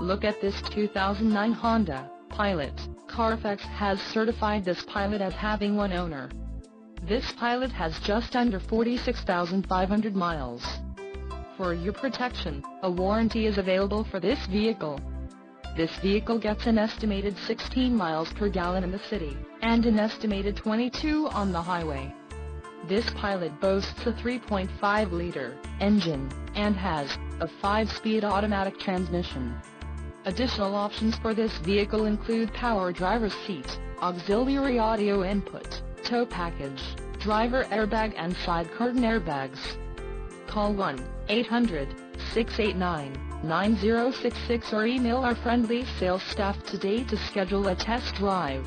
Look at this 2009 Honda Pilot. Carfax has certified this Pilot as having one owner. This Pilot has just under 46,500 miles. For your protection, a warranty is available for this vehicle. This vehicle gets an estimated 16 miles per gallon in the city, and an estimated 22 on the highway. This Pilot boasts a 3.5-liter engine, and has a 5-speed automatic transmission. Additional options for this vehicle include power driver's seat, auxiliary audio input, tow package, driver airbag and side curtain airbags. Call 1-800-689-9066 or email our friendly sales staff today to schedule a test drive.